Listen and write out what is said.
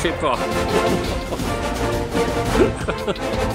sais pas.